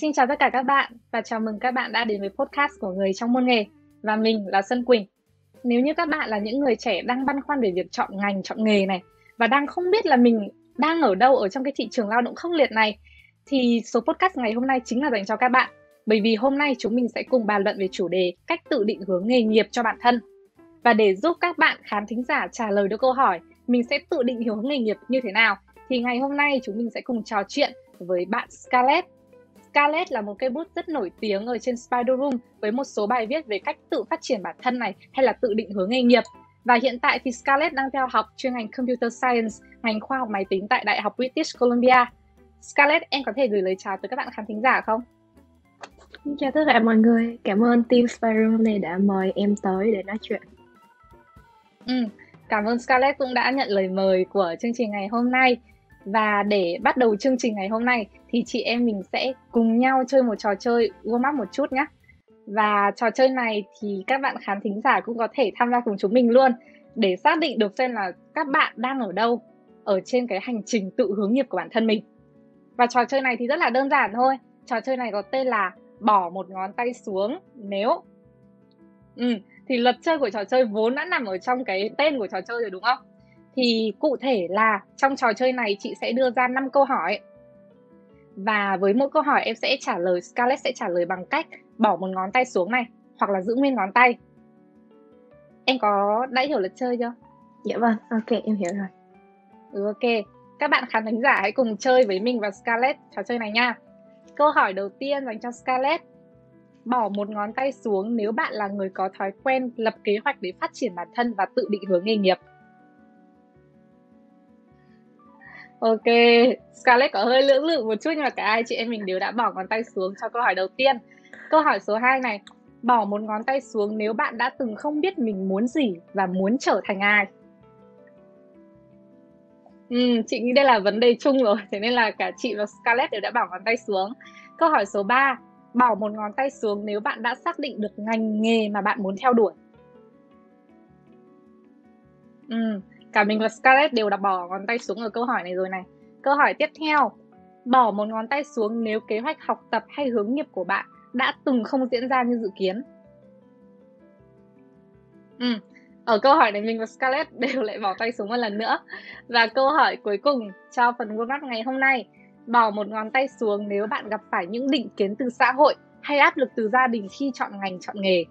Xin chào tất cả các bạn và chào mừng các bạn đã đến với podcast của Người trong môn nghề và mình là Xuân Quỳnh. Nếu như các bạn là những người trẻ đang băn khoăn về việc chọn ngành, chọn nghề này và đang không biết là mình đang ở đâu ở trong cái thị trường lao động khốc liệt này thì số podcast ngày hôm nay chính là dành cho các bạn. Bởi vì hôm nay chúng mình sẽ cùng bàn luận về chủ đề cách tự định hướng nghề nghiệp cho bản thân. Và để giúp các bạn khán thính giả trả lời được câu hỏi mình sẽ tự định hướng nghề nghiệp như thế nào thì ngày hôm nay chúng mình sẽ cùng trò chuyện với bạn Scarlett Scarlett là một cây bút rất nổi tiếng ở trên Spider Room với một số bài viết về cách tự phát triển bản thân này hay là tự định hướng nghề nghiệp. Và hiện tại thì Scarlett đang theo học chuyên ngành Computer Science, ngành khoa học máy tính tại Đại học British Columbia. Scarlett, em có thể gửi lời chào tới các bạn khán thính giả không? Chào tất cả mọi người, cảm ơn team Spider Room này đã mời em tới để nói chuyện. Ừ, cảm ơn Scarlett cũng đã nhận lời mời của chương trình ngày hôm nay. Và để bắt đầu chương trình ngày hôm nay thì chị em mình sẽ cùng nhau chơi một trò chơi warm up một chút nhé. Và trò chơi này thì các bạn khán thính giả cũng có thể tham gia cùng chúng mình luôn để xác định được xem là các bạn đang ở đâu ở trên cái hành trình tự hướng nghiệp của bản thân mình. Và trò chơi này thì rất là đơn giản thôi. Trò chơi này có tên là bỏ một ngón tay xuống nếu Ừ, thì luật chơi của trò chơi vốn đã nằm ở trong cái tên của trò chơi rồi đúng không? Thì cụ thể là trong trò chơi này chị sẽ đưa ra 5 câu hỏi và với mỗi câu hỏi em sẽ trả lời Scarlett sẽ trả lời bằng cách bỏ một ngón tay xuống này hoặc là giữ nguyên ngón tay. Em có đã hiểu luật chơi chưa? Dạ vâng, ok em hiểu rồi. Ừ, ok. Các bạn khán thính giả hãy cùng chơi với mình và Scarlett trò chơi này nha. Câu hỏi đầu tiên dành cho Scarlett. Bỏ một ngón tay xuống nếu bạn là người có thói quen lập kế hoạch để phát triển bản thân và tự định hướng nghề nghiệp. Ok, Scarlett có hơi lưỡng lự một chút nhưng mà cả hai chị em mình đều đã bỏ ngón tay xuống cho câu hỏi đầu tiên. Câu hỏi số 2 này, bỏ một ngón tay xuống nếu bạn đã từng không biết mình muốn gì và muốn trở thành ai. Ừ, chị nghĩ đây là vấn đề chung rồi, thế nên là cả chị và Scarlett đều đã bỏ ngón tay xuống. Câu hỏi số 3, bỏ một ngón tay xuống nếu bạn đã xác định được ngành nghề mà bạn muốn theo đuổi. Ừ, cả mình và Scarlett đều đã bỏ ngón tay xuống ở câu hỏi này rồi này. Câu hỏi tiếp theo, bỏ một ngón tay xuống nếu kế hoạch học tập hay hướng nghiệp của bạn đã từng không diễn ra như dự kiến. Ừ, ở câu hỏi này mình và Scarlett đều lại bỏ tay xuống một lần nữa. Và câu hỏi cuối cùng cho phần warm up ngày hôm nay, bỏ một ngón tay xuống nếu bạn gặp phải những định kiến từ xã hội hay áp lực từ gia đình khi chọn ngành chọn nghề.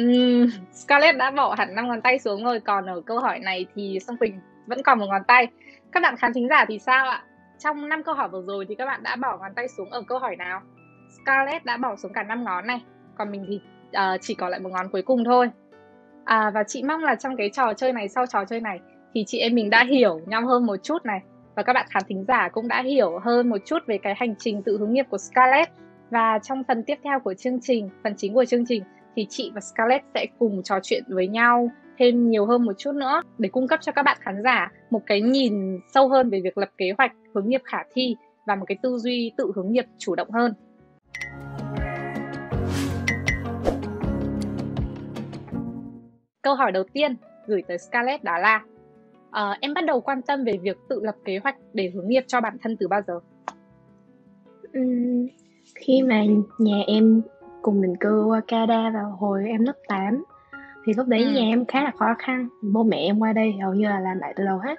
Uhm, Scarlett đã bỏ hẳn năm ngón tay xuống rồi. Còn ở câu hỏi này thì Song Quỳnh vẫn còn một ngón tay. Các bạn khán thính giả thì sao ạ? Trong năm câu hỏi vừa rồi thì các bạn đã bỏ ngón tay xuống ở câu hỏi nào? Scarlett đã bỏ xuống cả năm ngón này. Còn mình thì uh, chỉ còn lại một ngón cuối cùng thôi. À, và chị mong là trong cái trò chơi này sau trò chơi này thì chị em mình đã hiểu nhau hơn một chút này. Và các bạn khán thính giả cũng đã hiểu hơn một chút về cái hành trình tự hướng nghiệp của Scarlett. Và trong phần tiếp theo của chương trình phần chính của chương trình thì chị và Scarlett sẽ cùng trò chuyện với nhau thêm nhiều hơn một chút nữa để cung cấp cho các bạn khán giả một cái nhìn sâu hơn về việc lập kế hoạch hướng nghiệp khả thi và một cái tư duy tự hướng nghiệp chủ động hơn. Câu hỏi đầu tiên gửi tới Scarlett đó là uh, em bắt đầu quan tâm về việc tự lập kế hoạch để hướng nghiệp cho bản thân từ bao giờ? Uhm, khi mà nhà em cùng mình cư qua Canada vào hồi em lớp 8 thì lúc đấy ừ. nhà em khá là khó khăn bố mẹ em qua đây hầu như là làm lại từ đầu hết.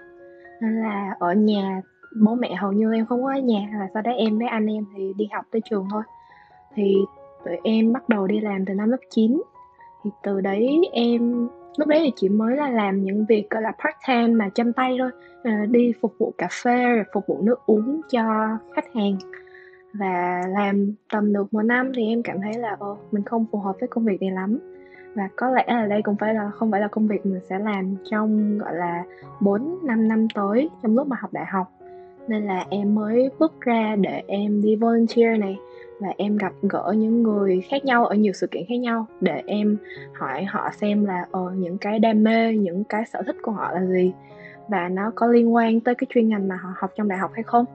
Nên là ở nhà bố mẹ hầu như em không có ở nhà và sau đó em với anh em thì đi học tới trường thôi. Thì tụi em bắt đầu đi làm từ năm lớp 9 thì từ đấy em lúc đấy thì chỉ mới là làm những việc gọi là part time mà chân tay thôi. À, đi phục vụ cà phê rồi phục vụ nước uống cho khách hàng và làm tầm được một năm thì em cảm thấy là ô mình không phù hợp với công việc này lắm. Và có lẽ là đây cũng phải là không phải là công việc mình sẽ làm trong gọi là 4 5 năm tới trong lúc mà học đại học. Nên là em mới bước ra để em đi volunteer này. Và em gặp gỡ những người khác nhau ở nhiều sự kiện khác nhau để em hỏi họ xem là ờ, những cái đam mê những cái sở thích của họ là gì. Và nó có liên quan tới cái chuyên ngành mà họ học trong đại học hay không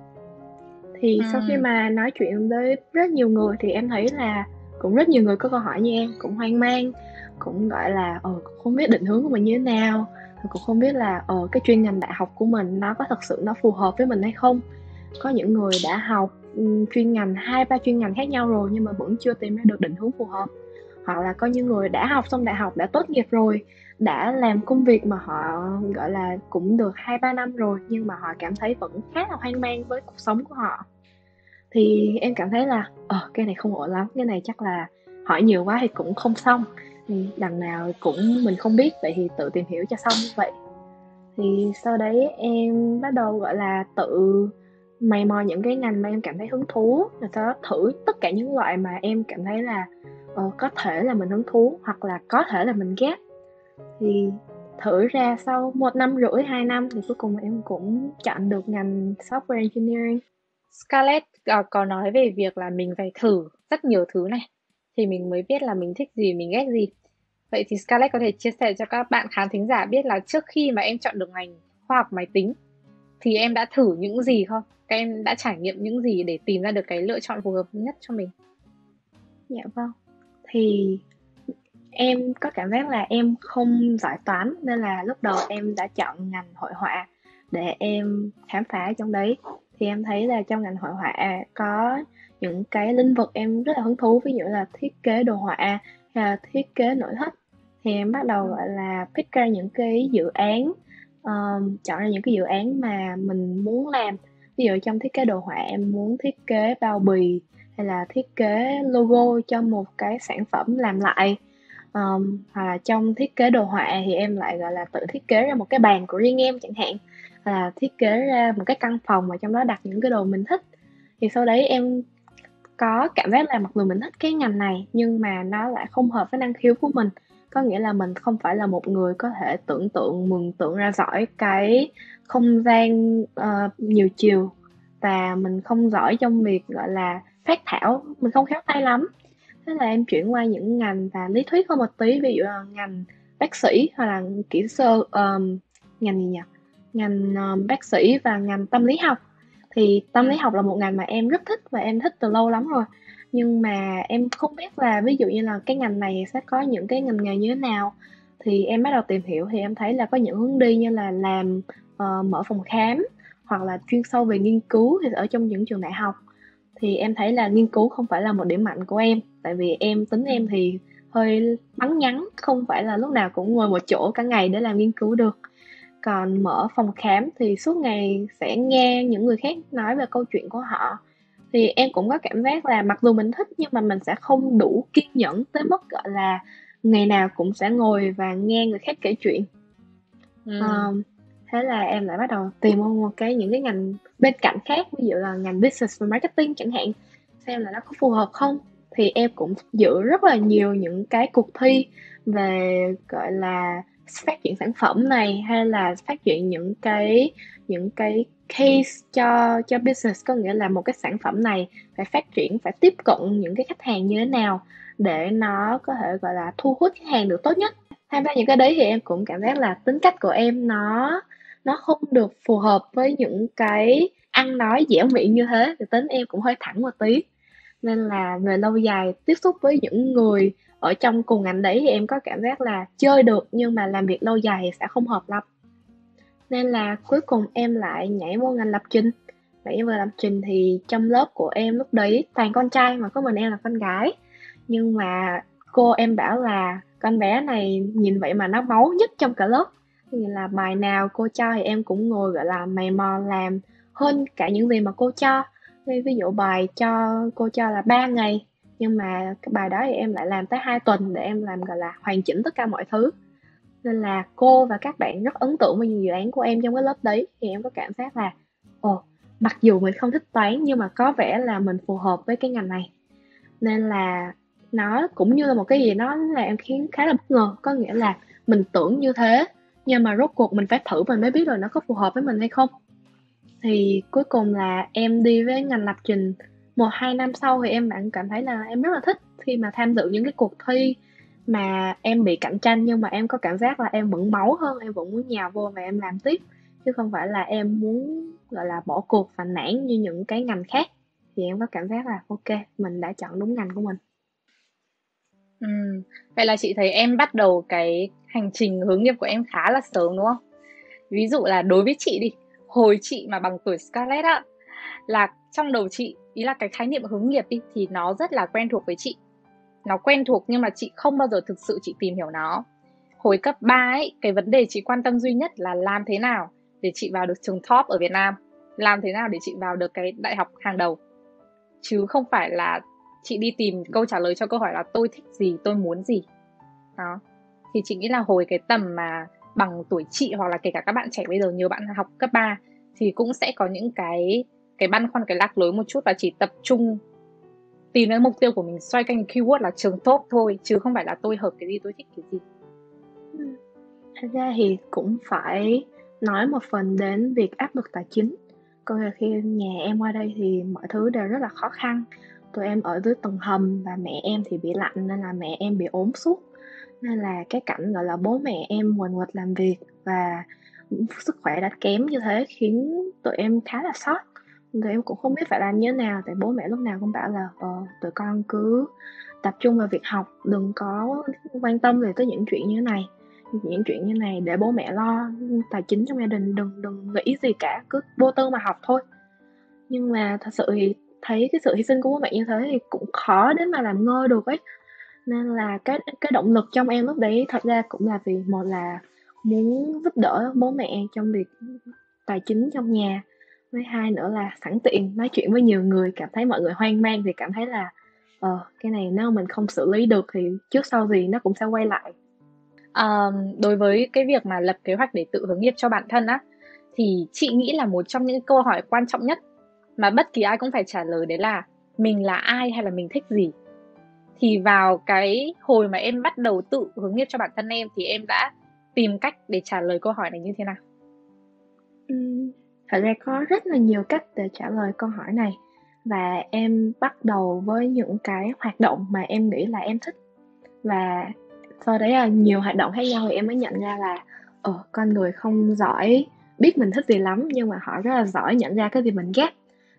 thì ừ. sau khi mà nói chuyện với rất nhiều người thì em thấy là cũng rất nhiều người có câu hỏi như em cũng hoang mang cũng gọi là ờ không biết định hướng của mình như thế nào cũng không biết là ờ cái chuyên ngành đại học của mình nó có thật sự nó phù hợp với mình hay không. Có những người đã học chuyên ngành hai ba chuyên ngành khác nhau rồi nhưng mà vẫn chưa tìm ra được định hướng phù hợp. Hoặc là có những người đã học xong đại học đã tốt nghiệp rồi đã làm công việc mà họ gọi là cũng được hai ba năm rồi nhưng mà họ cảm thấy vẫn khá là hoang mang với cuộc sống của họ thì em cảm thấy là ờ cái này không ổn lắm cái này chắc là hỏi nhiều quá thì cũng không xong. Thì đằng nào cũng mình không biết vậy thì tự tìm hiểu cho xong vậy. Thì sau đấy em bắt đầu gọi là tự mày mò những cái ngành mà em cảm thấy hứng thú rồi sau đó thử tất cả những loại mà em cảm thấy là uh, có thể là mình hứng thú hoặc là có thể là mình ghét. Thì thử ra sau một năm rưỡi hai năm thì cuối cùng em cũng chọn được ngành software engineering. Scarlett uh, có nói về việc là mình phải thử rất nhiều thứ này thì mình mới biết là mình thích gì mình ghét gì. Vậy thì Scarlett có thể chia sẻ cho các bạn khán thính giả biết là trước khi mà em chọn được ngành khoa học máy tính thì em đã thử những gì không? Các em đã trải nghiệm những gì để tìm ra được cái lựa chọn phù hợp nhất cho mình? Dạ vâng. Thì em có cảm giác là em không giỏi toán nên là lúc đầu em đã chọn ngành hội họa để em khám phá trong đấy thì em thấy là trong ngành hội họa có những cái lĩnh vực em rất là hứng thú ví dụ là thiết kế đồ họa hay là thiết kế nội thất. Thì em bắt đầu gọi là pick ra những cái dự án um, chọn ra những cái dự án mà mình muốn làm. Ví dụ trong thiết kế đồ họa em muốn thiết kế bao bì hay là thiết kế logo cho một cái sản phẩm làm lại. Um, hoặc là trong thiết kế đồ họa thì em lại gọi là tự thiết kế ra một cái bàn của riêng em chẳng hạn là thiết kế ra một cái căn phòng mà trong đó đặt những cái đồ mình thích. Thì sau đấy em có cảm giác là mặc dù mình thích cái ngành này nhưng mà nó lại không hợp với năng khiếu của mình. Có nghĩa là mình không phải là một người có thể tưởng tượng mường tượng ra giỏi cái không gian uh, nhiều chiều. Và mình không giỏi trong việc gọi là phát thảo. Mình không khéo tay lắm. Thế là em chuyển qua những ngành và lý thuyết hơn một tí. Ví dụ là ngành bác sĩ hoặc là kỹ sư um, ngành gì nhỉ? Ngành um, bác sĩ và ngành tâm lý học. Thì tâm lý học là một ngành mà em rất thích và em thích từ lâu lắm rồi. Nhưng mà em không biết là ví dụ như là cái ngành này sẽ có những cái ngành nghề như thế nào. Thì em bắt đầu tìm hiểu thì em thấy là có những hướng đi như là làm uh, mở phòng khám hoặc là chuyên sâu về nghiên cứu thì ở trong những trường đại học. Thì em thấy là nghiên cứu không phải là một điểm mạnh của em. Tại vì em tính em thì hơi bắn nhắn không phải là lúc nào cũng ngồi một chỗ cả ngày để làm nghiên cứu được còn mở phòng khám thì suốt ngày sẽ nghe những người khác nói về câu chuyện của họ. Thì em cũng có cảm giác là mặc dù mình thích nhưng mà mình sẽ không đủ kiên nhẫn tới mức gọi là ngày nào cũng sẽ ngồi và nghe người khác kể chuyện. Ừ. um, thế là em lại bắt đầu tìm một cái những cái ngành bên cạnh khác ví dụ là ngành business và marketing chẳng hạn xem là nó có phù hợp không. Thì em cũng dự rất là nhiều những cái cuộc thi về gọi là phát triển sản phẩm này hay là phát triển những cái những cái case cho cho business, có nghĩa là một cái sản phẩm này phải phát triển, phải tiếp cận những cái khách hàng như thế nào để nó có thể, gọi là, thu hút khách hàng được tốt nhất. Tham gia những cái đấy thì em cũng cảm giác là tính cách của em nó nó không được phù hợp với những cái ăn nói dẻo miệng như thế, thì tính em cũng hơi thẳng một tí. Nên là về lâu dài tiếp xúc với những người ở trong cùng ngành đấy thì em có cảm giác là chơi được, nhưng mà làm việc lâu dài thì sẽ không hợp lắm. Nên là cuối cùng em lại nhảy vô ngành lập trình. Nhảy vào lập trình thì trong lớp của em lúc đấy toàn con trai mà, có mình em là con gái. Nhưng mà cô em bảo là con bé này nhìn vậy mà nó máu nhất trong cả lớp. Thì là bài nào cô cho thì em cũng ngồi, gọi là, mày mò làm hơn cả những gì mà cô cho. Ví dụ bài cho, cô cho là 3 ngày nhưng mà cái bài đó thì em lại làm tới 2 tuần để em làm, gọi là, hoàn chỉnh tất cả mọi thứ. Nên là cô và các bạn rất ấn tượng với dự án của em trong cái lớp đấy. Thì em có cảm giác là, ồ, mặc dù mình không thích toán nhưng mà có vẻ là mình phù hợp với cái ngành này. Nên là nó cũng như là một cái gì nó là em khiến khá là bất ngờ. Có nghĩa là mình tưởng như thế, nhưng mà rốt cuộc mình phải thử mình mới biết rồi nó có phù hợp với mình hay không. Thì cuối cùng là em đi với ngành lập trình một, hai năm sau thì em bạn cảm thấy là em rất là thích khi mà tham dự những cái cuộc thi mà em bị cạnh tranh, nhưng mà em có cảm giác là em vẫn máu hơn, em vẫn muốn nhào vô và em làm tiếp, chứ không phải là em muốn, gọi là, bỏ cuộc và nản như những cái ngành khác. Thì em có cảm giác là, ok, mình đã chọn đúng ngành của mình. Ừ. vậy là chị thấy em bắt đầu cái hành trình hướng nghiệp của em khá là sớm, đúng không? Ví dụ là đối với chị đi, hồi chị mà bằng tuổi Scarlett á, là trong đầu chị, ý là cái khái niệm hướng nghiệp đi thì nó rất là quen thuộc với chị. Nó quen thuộc nhưng mà chị không bao giờ thực sự chị tìm hiểu nó. Hồi cấp 3 ấy, cái vấn đề chị quan tâm duy nhất là làm thế nào để chị vào được trường top ở Việt Nam? Làm thế nào để chị vào được cái đại học hàng đầu? Chứ không phải là chị đi tìm câu trả lời cho câu hỏi là tôi thích gì, tôi muốn gì. Đó. Thì chị nghĩ là hồi cái tầm mà bằng tuổi chị hoặc là kể cả các bạn trẻ bây giờ, nhiều bạn học cấp 3 thì cũng sẽ có những cái cái băn khoăn, cái lạc lối một chút và chỉ tập trung tìm đến mục tiêu của mình, xoay quanh keyword là trường tốt thôi, chứ không phải là tôi hợp cái gì, tôi thích cái gì. Ừ. Thật ra thì cũng phải nói một phần đến việc áp lực tài chính. Còn là khi nhà em qua đây thì mọi thứ đều rất là khó khăn. Tụi em ở dưới tầng hầm và mẹ em thì bị lạnh nên là mẹ em bị ốm suốt. Nên là cái cảnh gọi là bố mẹ em quần quật làm việc và sức khỏe đã kém như thế khiến tụi em khá là sót thì em cũng không biết phải làm như thế nào tại bố mẹ lúc nào cũng bảo là ờ, tụi con cứ tập trung vào việc học đừng có quan tâm về tới những chuyện như thế này những chuyện như này để bố mẹ lo tài chính trong gia đình đừng đừng nghĩ gì cả cứ vô tư mà học thôi. Nhưng mà thật sự thì thấy cái sự hy sinh của bố mẹ như thế thì cũng khó để mà làm ngơ được ấy. Nên là cái cái động lực trong em lúc đấy thật ra cũng là vì một là muốn giúp đỡ bố mẹ trong việc tài chính trong nhà với hai nữa là sẵn tiện nói chuyện với nhiều người cảm thấy mọi người hoang mang thì cảm thấy là ờ cái này nếu mình không xử lý được thì trước sau gì nó cũng sẽ quay lại. Um, đối với cái việc mà lập kế hoạch để tự hướng nghiệp cho bản thân á thì chị nghĩ là một trong những câu hỏi quan trọng nhất mà bất kỳ ai cũng phải trả lời đấy là mình là ai hay là mình thích gì? Thì vào cái hồi mà em bắt đầu tự hướng nghiệp cho bản thân em thì em đã tìm cách để trả lời câu hỏi này như thế nào thật ra có rất là nhiều cách để trả lời câu hỏi này. Và em bắt đầu với những cái hoạt động mà em nghĩ là em thích. Và sau đấy là nhiều hoạt động khác nhau thì em mới nhận ra là ờ con người không giỏi, biết mình thích gì lắm, nhưng mà họ rất là giỏi nhận ra cái gì mình ghét.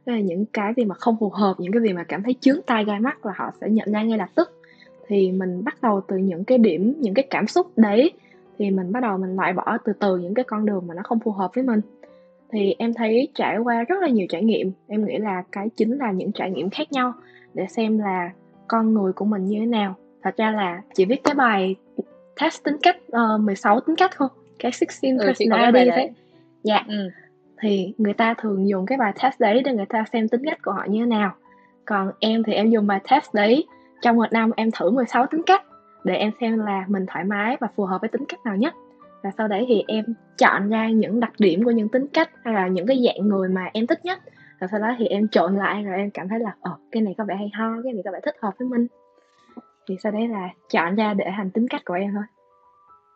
Là những cái gì mà không phù hợp, những cái gì mà cảm thấy chướng tai gai mắt là họ sẽ nhận ra ngay lập tức. Thì mình bắt đầu từ những cái điểm, những cái cảm xúc đấy, thì mình bắt đầu mình loại bỏ từ từ những cái con đường mà nó không phù hợp với mình thì em thấy trải qua rất là nhiều trải nghiệm. Em nghĩ là cái chính là những trải nghiệm khác nhau để xem là con người của mình như thế nào. Thật ra là chị viết cái bài test tính cách uh, ờ, 16 tính cách không cái 16 ừ, personality đấy. dạ. Ừ. thì người ta thường dùng cái bài test đấy để người ta xem tính cách của họ như thế nào. Còn em thì em dùng bài test đấy trong một năm em thử 16 tính cách để em xem là mình thoải mái và phù hợp với tính cách nào nhất và sau đấy thì em chọn ra những đặc điểm của những tính cách hay là những cái dạng người mà em thích nhất. Và sau đó thì em trộn lại rồi em cảm thấy là ờ cái này có vẻ hay ho cái này có vẻ thích hợp với mình. Thì sau đấy là chọn ra để thành tính cách của em thôi.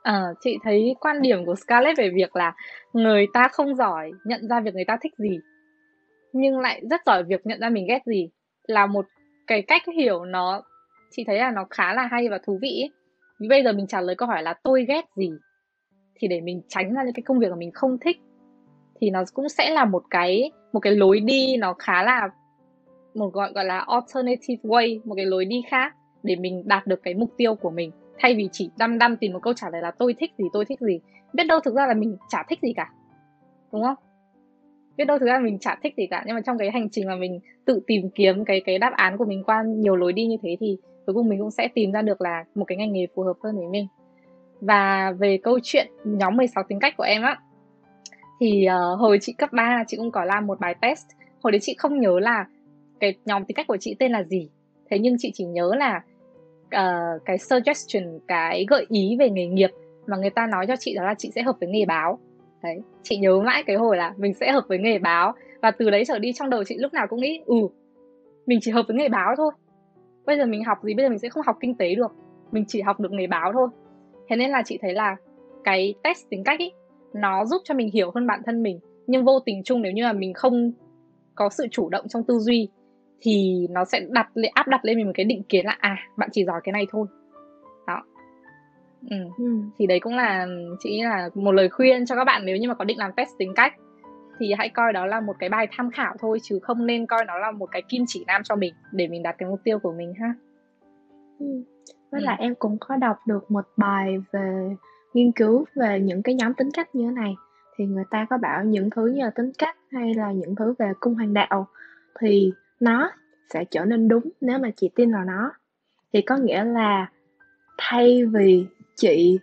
Ờ, chị thấy quan điểm của Scarlett về việc là người ta không giỏi nhận ra việc người ta thích gì nhưng lại rất giỏi việc nhận ra mình ghét gì là một cái cách hiểu nó chị thấy là nó khá là hay và thú vị ấy. bây giờ mình trả lời câu hỏi là tôi ghét gì? Thì để mình tránh ra những cái công việc mà mình không thích, thì nó cũng sẽ là một cái một cái lối đi nó khá là, một gọi gọi là alternative way, một cái lối đi khác để mình đạt được cái mục tiêu của mình. Thay vì chỉ đăm đăm tìm một câu trả lời là tôi thích gì, tôi thích gì. Biết đâu thực ra là mình chả thích gì cả, đúng không? Biết đâu thực ra là mình chả thích gì cả. Nhưng mà trong cái hành trình mà mình tự tìm kiếm cái cái đáp án của mình qua nhiều lối đi như thế thì cuối cùng mình cũng sẽ tìm ra được là một cái ngành nghề phù hợp hơn với mình và về câu chuyện nhóm 16 tính cách của em á thì uh, hồi chị cấp 3 chị cũng có làm một bài test. Hồi đấy chị không nhớ là cái nhóm tính cách của chị tên là gì. Thế nhưng chị chỉ nhớ là uh, cái suggestion cái gợi ý về nghề nghiệp mà người ta nói cho chị đó là chị sẽ hợp với nghề báo. Đấy chị nhớ mãi cái hồi là mình sẽ hợp với nghề báo. Và từ đấy trở đi trong đầu chị lúc nào cũng nghĩ ừ mình chỉ hợp với nghề báo thôi. Bây giờ mình học gì bây giờ mình sẽ không học kinh tế được. Mình chỉ học được nghề báo thôi thế nên là chị thấy là cái test tính cách ý nó giúp cho mình hiểu hơn bản thân mình nhưng vô tình chung nếu như là mình không có sự chủ động trong tư duy thì nó sẽ đặt lên áp đặt lên mình một cái định kiến là à bạn chỉ giỏi cái này thôi đó ừ. Ừ. thì đấy cũng là chị nghĩ là một lời khuyên cho các bạn nếu như mà có định làm test tính cách thì hãy coi đó là một cái bài tham khảo thôi chứ không nên coi nó là một cái kim chỉ nam cho mình để mình đạt cái mục tiêu của mình ha ừ. Với ừ. lại em cũng có đọc được một bài về nghiên cứu về những cái nhóm tính cách như thế này thì người ta có bảo những thứ như là tính cách hay là những thứ về cung hoàng đạo thì nó sẽ trở nên đúng nếu mà chị tin vào nó thì có nghĩa là thay vì chị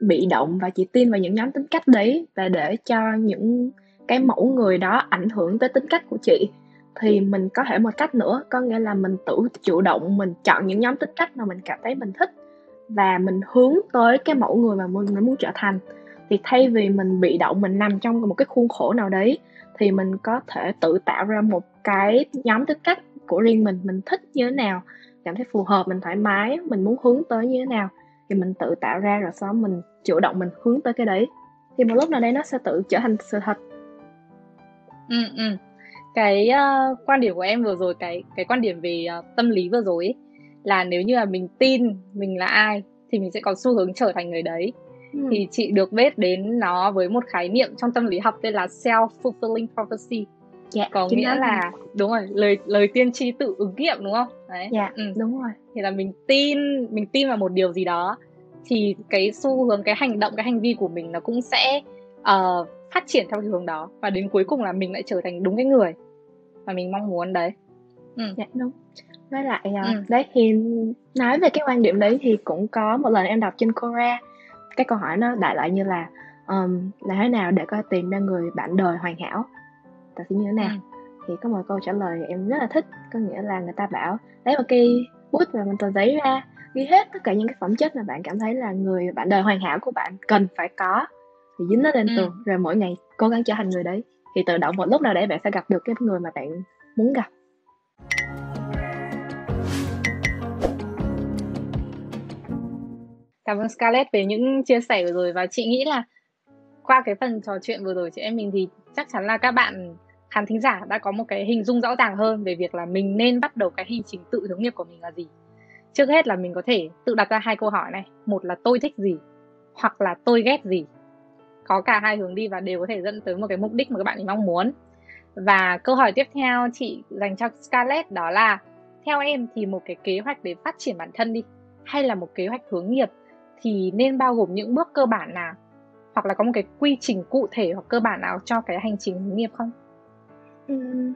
bị động và chị tin vào những nhóm tính cách đấy và để cho những cái mẫu người đó ảnh hưởng tới tính cách của chị thì mình có thể một cách nữa, có nghĩa là mình tự chủ động, mình chọn những nhóm tính cách mà mình cảm thấy mình thích và mình hướng tới cái mẫu người mà mình muốn trở thành. Thì thay vì mình bị động, mình nằm trong một cái khuôn khổ nào đấy, thì mình có thể tự tạo ra một cái nhóm tính cách của riêng mình mình thích như thế nào, cảm thấy phù hợp, mình thoải mái, mình muốn hướng tới như thế nào, thì mình tự tạo ra rồi sau đó mình chủ động mình hướng tới cái đấy. Thì một lúc nào đấy nó sẽ tự trở thành sự thật. Ừ ừ cái uh, quan điểm của em vừa rồi cái cái quan điểm về uh, tâm lý vừa rồi ấy, là nếu như là mình tin mình là ai thì mình sẽ có xu hướng trở thành người đấy. Ừ. thì chị được biết đến nó với một khái niệm trong tâm lý học tên là self fulfilling prophecy. Dạ, có nghĩa là đúng rồi lời lời tiên tri tự ứng nghiệm đúng không? Đấy. Dạ ừ. đúng rồi. Thì là mình tin mình tin vào một điều gì đó thì cái xu hướng cái hành động cái hành vi của mình nó cũng sẽ uh, phát triển theo hướng đó và đến cuối cùng là mình lại trở thành đúng cái người mà mình mong muốn đấy ừ. dạ đúng với lại uh, ừ. đấy thì nói về cái quan điểm đấy thì cũng có một lần em đọc trên Quora cái câu hỏi nó đại loại như là um, là thế nào để có tìm ra người bạn đời hoàn hảo ta sẽ như thế nào ừ. thì có một câu trả lời em rất là thích có nghĩa là người ta bảo lấy một cây bút và một tờ giấy ra ghi hết tất cả những cái phẩm chất mà bạn cảm thấy là người bạn đời hoàn hảo của bạn cần phải có thì dính nó lên ừ. tường rồi mỗi ngày cố gắng trở thành người đấy thì tự động một lúc nào đấy bạn sẽ gặp được cái người mà bạn muốn gặp Cảm ơn Scarlett về những chia sẻ vừa rồi và chị nghĩ là qua cái phần trò chuyện vừa rồi chị em mình thì chắc chắn là các bạn khán thính giả đã có một cái hình dung rõ ràng hơn về việc là mình nên bắt đầu cái hành trình tự hướng nghiệp của mình là gì. Trước hết là mình có thể tự đặt ra hai câu hỏi này, một là tôi thích gì hoặc là tôi ghét gì. Có cả hai hướng đi và đều có thể dẫn tới một cái mục đích mà các bạn ấy mong muốn. Và câu hỏi tiếp theo chị dành cho Scarlett đó là theo em thì một cái kế hoạch để phát triển bản thân đi hay là một kế hoạch hướng nghiệp thì nên bao gồm những bước cơ bản nào hoặc là có một cái quy trình cụ thể hoặc cơ bản nào cho cái hành trình hướng nghiệp không? Ừ,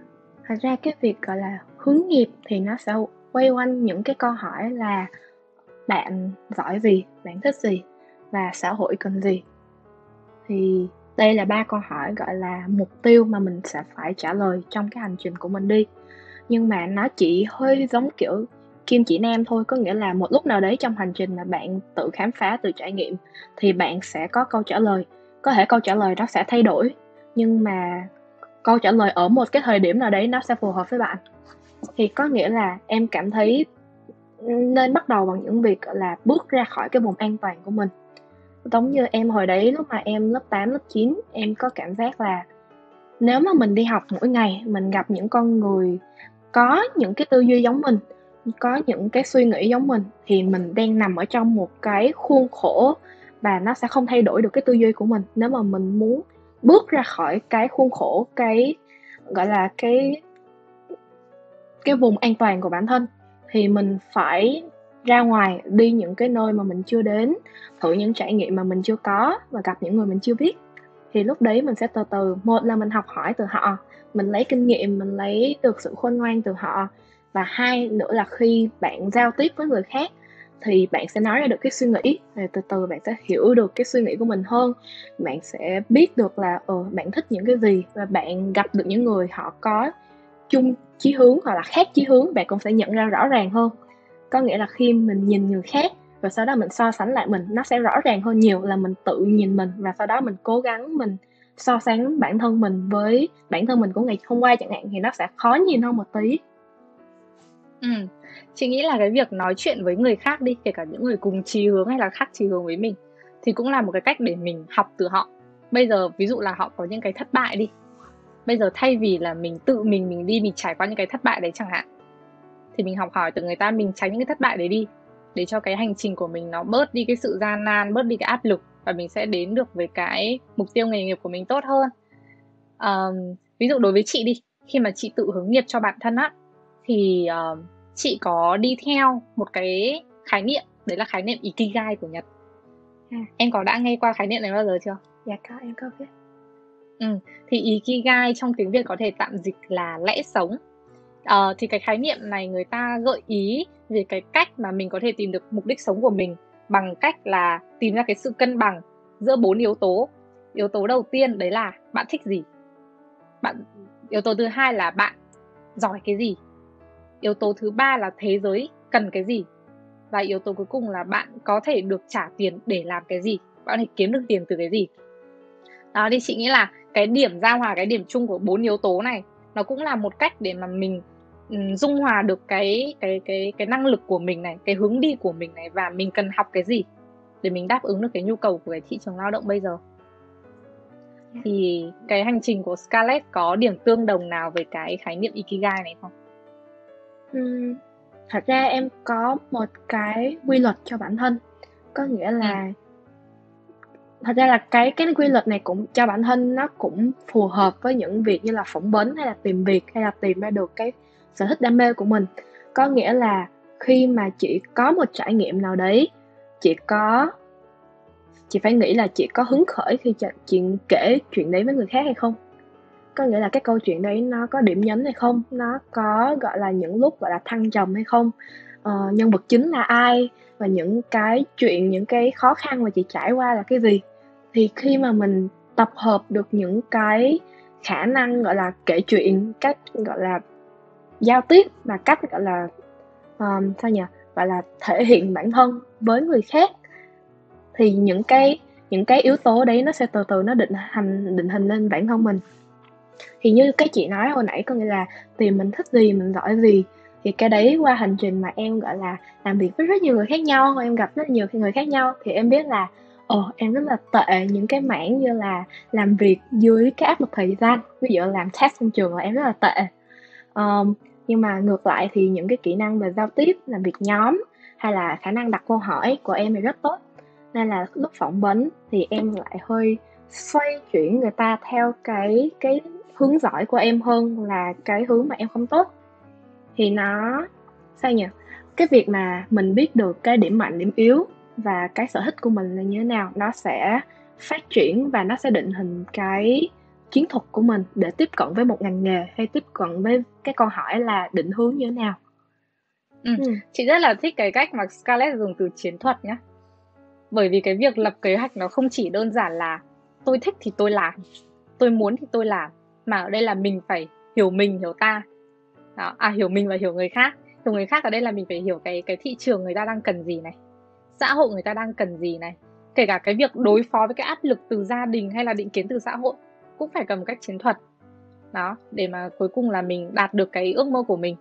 thật ra cái việc gọi là hướng nghiệp thì nó sẽ quay quanh những cái câu hỏi là bạn giỏi gì, bạn thích gì và xã hội cần gì. Thì đây là ba câu hỏi gọi là mục tiêu mà mình sẽ phải trả lời trong cái hành trình của mình đi. Nhưng mà nó chỉ hơi giống kiểu kim chỉ nam thôi có nghĩa là một lúc nào đấy trong hành trình mà bạn tự khám phá tự trải nghiệm thì bạn sẽ có câu trả lời. Có thể câu trả lời đó sẽ thay đổi nhưng mà câu trả lời ở một cái thời điểm nào đấy nó sẽ phù hợp với bạn. Thì có nghĩa là em cảm thấy nên bắt đầu bằng những việc là bước ra khỏi cái vùng an toàn của mình giống như em hồi đấy lúc mà em lớp 8, lớp 9 em có cảm giác là nếu mà mình đi học mỗi ngày mình gặp những con người có những cái tư duy giống mình có những cái suy nghĩ giống mình thì mình đang nằm ở trong một cái khuôn khổ và nó sẽ không thay đổi được cái tư duy của mình. Nếu mà mình muốn bước ra khỏi cái khuôn khổ cái gọi là cái cái vùng an toàn của bản thân thì mình phải ra ngoài đi những cái nơi mà mình chưa đến thử những trải nghiệm mà mình chưa có và gặp những người mình chưa biết. Thì lúc đấy mình sẽ từ từ một là mình học hỏi từ họ mình lấy kinh nghiệm mình lấy được sự khôn ngoan từ họ và hai nữa là khi bạn giao tiếp với người khác thì bạn sẽ nói ra được cái suy nghĩ thì từ từ bạn sẽ hiểu được cái suy nghĩ của mình hơn. Bạn sẽ biết được là ừ, bạn thích những cái gì và bạn gặp được những người họ có chung chí hướng hoặc là khác chí hướng bạn cũng sẽ nhận ra rõ ràng hơn có nghĩa là khi mình nhìn người khác và sau đó mình so sánh lại mình nó sẽ rõ ràng hơn nhiều là mình tự nhìn mình và sau đó mình cố gắng mình so sánh bản thân mình với bản thân mình của ngày hôm qua chẳng hạn thì nó sẽ khó nhìn hơn một tí. Ừ, chị nghĩ là cái việc nói chuyện với người khác đi, kể cả những người cùng chí hướng hay là khác chí hướng với mình, thì cũng là một cái cách để mình học từ họ. Bây giờ ví dụ là họ có những cái thất bại đi, bây giờ thay vì là mình tự mình mình đi mình trải qua những cái thất bại đấy chẳng hạn, thì mình học hỏi từ người ta, mình tránh những cái thất bại đấy đi, để cho cái hành trình của mình nó bớt đi cái sự gian nan, bớt đi cái áp lực và mình sẽ đến được với cái mục tiêu nghề nghiệp của mình tốt hơn. Ờm, ví dụ đối với chị đi, khi mà chị tự hướng nghiệp cho bản thân á, thì uh, chị có đi theo một cái khái niệm đấy là khái niệm ikigai của Nhật. À. Em có đã nghe qua khái niệm này bao giờ chưa? Dạ có, em có biết. Ừm, thì Ikigai trong tiếng Việt có thể tạm dịch là lẽ sống uh, thì cái khái niệm này người ta gợi ý về cái cách mà mình có thể tìm được mục đích sống của mình bằng cách là tìm ra cái sự cân bằng giữa bốn yếu tố. Yếu tố đầu tiên đấy là bạn thích gì? Bạn yếu tố thứ hai là bạn giỏi cái gì? Yếu tố thứ ba là thế giới cần cái gì? Và yếu tố cuối cùng là bạn có thể được trả tiền để làm cái gì? Bạn có thể kiếm được tiền từ cái gì? Đó thì chị nghĩ là cái điểm giao hòa cái điểm chung của bốn yếu tố này nó cũng là một cách để mà mình dung hòa được cái cái cái cái năng lực của mình này, cái hướng đi của mình này và mình cần học cái gì để mình đáp ứng được cái nhu cầu của cái thị trường lao động bây giờ. Dạ. Thì cái hành trình của Scarlett có điểm tương đồng nào về cái khái niệm Ikigai này không? Ừm, thật ra em có một cái quy luật cho bản thân, có nghĩa là ừ thật ra là cái cái quy luật này cũng cho bản thân nó cũng phù hợp với những việc như là phỏng vấn hay là tìm việc hay là tìm ra được cái sở thích đam mê của mình. Có nghĩa là khi mà chị có một trải nghiệm nào đấy chị có chị phải nghĩ là chị có hứng khởi khi chị kể chuyện đấy với người khác hay không? Có nghĩa là cái câu chuyện đấy nó có điểm nhấn hay không? Nó có gọi là những lúc gọi là thăng trầm hay không? Ờ, nhân vật chính là ai? Và những cái chuyện những cái khó khăn mà chị trải qua là cái gì? Thì khi mà mình tập hợp được những cái khả năng gọi là kể chuyện cách gọi là giao tiếp và cách gọi là um, sao nhỉ? Gọi là thể hiện bản thân với người khác thì những cái những cái yếu tố đấy nó sẽ từ từ nó định hình định hình lên bản thân mình. Thì như cái chị nói hồi nãy có nghĩa là tìm mình thích gì mình giỏi gì thì cái đấy qua hành trình mà em gọi là làm việc với rất nhiều người khác nhau em gặp rất nhiều người khác nhau thì em biết là ồ em rất là tệ. Những cái mảng như là làm việc dưới cái áp lực thời gian ví dụ làm test trong trường là em rất là tệ. Um, nhưng mà ngược lại thì những cái kỹ năng về giao tiếp làm việc nhóm hay là khả năng đặt câu hỏi của em thì rất tốt. Nên là lúc phỏng vấn thì em lại hơi xoay chuyển người ta theo cái cái hướng giỏi của em hơn là cái hướng mà em không tốt. Thì nó sao nhỉ? Cái việc mà mình biết được cái điểm mạnh điểm yếu và cái sở thích của mình là như thế nào nó sẽ phát triển và nó sẽ định hình cái chiến thuật của mình để tiếp cận với một ngành nghề hay tiếp cận với cái câu hỏi là định hướng như thế nào. Ừ. Ừ. chị rất là thích cái cách mà Scarlett dùng từ chiến thuật nhé bởi vì cái việc lập kế hoạch nó không chỉ đơn giản là tôi thích thì tôi làm tôi muốn thì tôi làm mà ở đây là mình phải hiểu mình hiểu ta. Đó, à hiểu mình và hiểu người khác. Hiểu người khác ở đây là mình phải hiểu cái cái thị trường người ta đang cần gì này xã hội người ta đang cần gì này. Kể cả cái việc đối phó với cái áp lực từ gia đình hay là định kiến từ xã hội cũng phải cần một cách chiến thuật. Đó để mà cuối cùng là mình đạt được cái ước mơ của mình.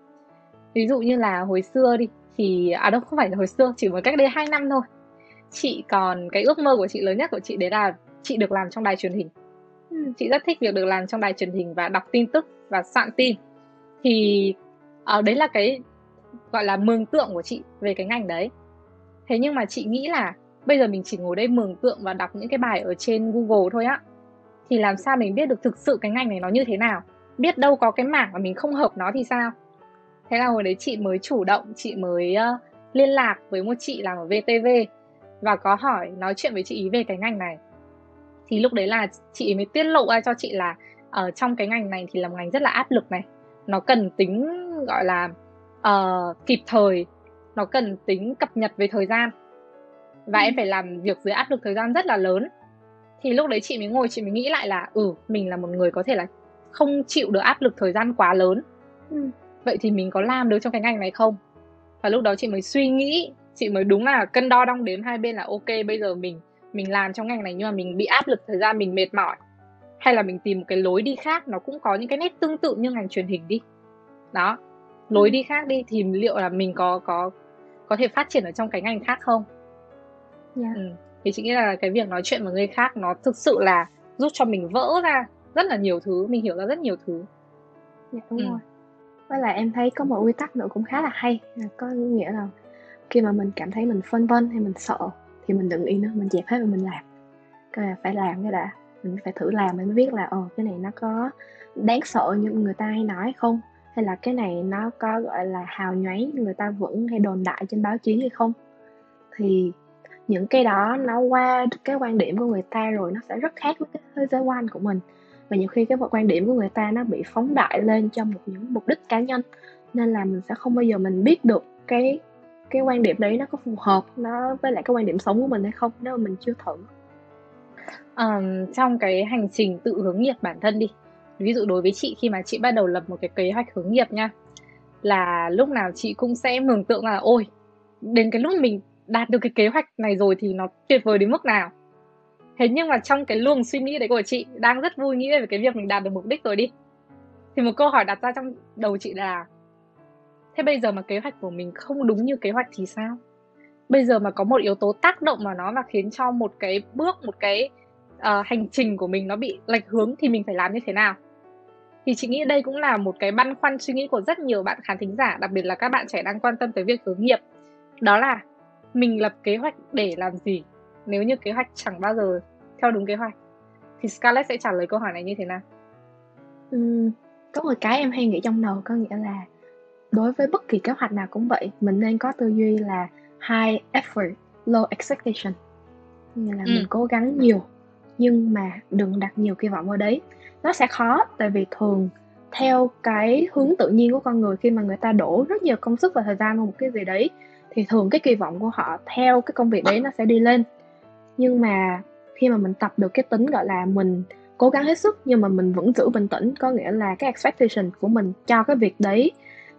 Ví dụ như là hồi xưa đi thì à đâu không phải là hồi xưa chỉ mới cách đây 2 năm thôi. Chị còn cái ước mơ của chị lớn nhất của chị đấy là chị được làm trong đài truyền hình. Ừ, chị rất thích việc được làm trong đài truyền hình và đọc tin tức và soạn tin. Thì ở đấy là cái gọi là mường tượng của chị về cái ngành đấy thế nhưng mà chị nghĩ là bây giờ mình chỉ ngồi đây mường tượng và đọc những cái bài ở trên google thôi á. Thì làm sao mình biết được thực sự cái ngành này nó như thế nào? Biết đâu có cái mảng mà mình không hợp nó thì sao? Thế là hồi đấy chị mới chủ động chị mới uh, liên lạc với một chị làm ở vtv và có hỏi nói chuyện với chị ý về cái ngành này. Thì lúc đấy là chị mới tiết lộ ra cho chị là ở trong cái ngành này thì là một ngành rất là áp lực này. Nó cần tính gọi là uh, kịp thời nó cần tính cập nhật về thời gian và ừ. em phải làm việc dưới áp lực thời gian rất là lớn thì lúc đấy chị mới ngồi chị mới nghĩ lại là ừ mình là một người có thể là không chịu được áp lực thời gian quá lớn ừ. vậy thì mình có làm được trong cái ngành này không và lúc đó chị mới suy nghĩ chị mới đúng là cân đo đong đếm hai bên là ok bây giờ mình mình làm trong ngành này nhưng mà mình bị áp lực thời gian mình mệt mỏi hay là mình tìm một cái lối đi khác nó cũng có những cái nét tương tự như ngành truyền hình đi đó lối ừ. đi khác đi thì liệu là mình có có có thể phát triển ở trong cái ngành khác không yeah. Dạ. ừ. thì chị nghĩ là cái việc nói chuyện với người khác nó thực sự là giúp cho mình vỡ ra rất là nhiều thứ mình hiểu ra rất nhiều thứ dạ đúng ừ. rồi với lại em thấy có một quy tắc nữa cũng khá là hay có nghĩa là khi mà mình cảm thấy mình phân vân hay mình sợ thì mình đừng yên nữa mình dẹp hết và mình làm cái là phải làm cái đã mình phải thử làm mình mới biết là ồ cái này nó có đáng sợ như người ta hay nói không hay là cái này nó có gọi là hào nhoáng người ta vẫn hay đồn đại trên báo chí hay không? Thì những cái đó nó qua cái quan điểm của người ta rồi nó sẽ rất khác với cái thế giới quan của mình. Và nhiều khi cái quan điểm của người ta nó bị phóng đại lên cho một những mục đích cá nhân. Nên là mình sẽ không bao giờ mình biết được cái cái quan điểm đấy nó có phù hợp nó với lại cái quan điểm sống của mình hay không nếu mà mình chưa thử. Um, trong cái hành trình tự hướng nghiệp bản thân đi ví dụ đối với chị khi mà chị bắt đầu lập một cái kế hoạch hướng nghiệp nha là lúc nào chị cũng sẽ mường tượng là ôi đến cái lúc mình đạt được cái kế hoạch này rồi thì nó tuyệt vời đến mức nào. Thế nhưng mà trong cái luồng suy nghĩ đấy của chị đang rất vui nghĩ về cái việc mình đạt được mục đích rồi đi. Thì một câu hỏi đặt ra trong đầu chị là thế bây giờ mà kế hoạch của mình không đúng như kế hoạch thì sao? Bây giờ mà có một yếu tố tác động vào nó và khiến cho một cái bước một cái uh, hành trình của mình nó bị lệch hướng thì mình phải làm như thế nào? Thì chị nghĩ đây cũng là một cái băn khoăn suy nghĩ của rất nhiều bạn khán thính giả đặc biệt là các bạn trẻ đang quan tâm tới việc hướng nghiệp đó là mình lập kế hoạch để làm gì nếu như kế hoạch chẳng bao giờ theo đúng kế hoạch thì Scarlett sẽ trả lời câu hỏi này như thế nào? Uhm, có một cái em hay nghĩ trong đầu có nghĩa là đối với bất kỳ kế hoạch nào cũng vậy mình nên có tư duy là high effort low expectation như là ừ. mình cố gắng nhiều nhưng mà đừng đặt nhiều kỳ vọng vào đấy nó sẽ khó, tại vì thường theo cái hướng tự nhiên của con người khi mà người ta đổ rất nhiều công sức và thời gian vào một cái gì đấy, thì thường cái kỳ vọng của họ theo cái công việc đấy nó sẽ đi lên. Nhưng mà khi mà mình tập được cái tính gọi là mình cố gắng hết sức, nhưng mà mình vẫn giữ bình tĩnh, có nghĩa là cái expectation của mình cho cái việc đấy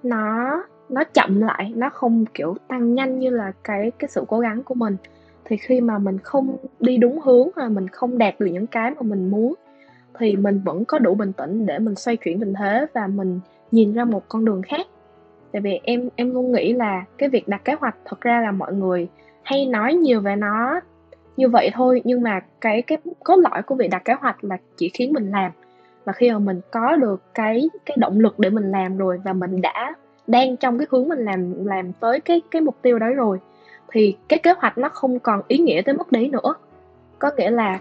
nó nó chậm lại, nó không kiểu tăng nhanh như là cái cái sự cố gắng của mình. Thì khi mà mình không đi đúng hướng, mà mình không đạt được những cái mà mình muốn thì mình vẫn có đủ bình tĩnh để mình xoay chuyển tình thế và mình nhìn ra một con đường khác. Tại vì em em luôn nghĩ là cái việc đặt kế hoạch thật ra là mọi người hay nói nhiều về nó như vậy thôi, nhưng mà cái cái cốt lõi của việc đặt kế hoạch là chỉ khiến mình làm. Và khi mà mình có được cái cái động lực để mình làm rồi và mình đã đang trong cái hướng mình làm làm tới cái cái mục tiêu đó rồi, thì cái kế hoạch nó không còn ý nghĩa tới mức đấy nữa. Có nghĩa là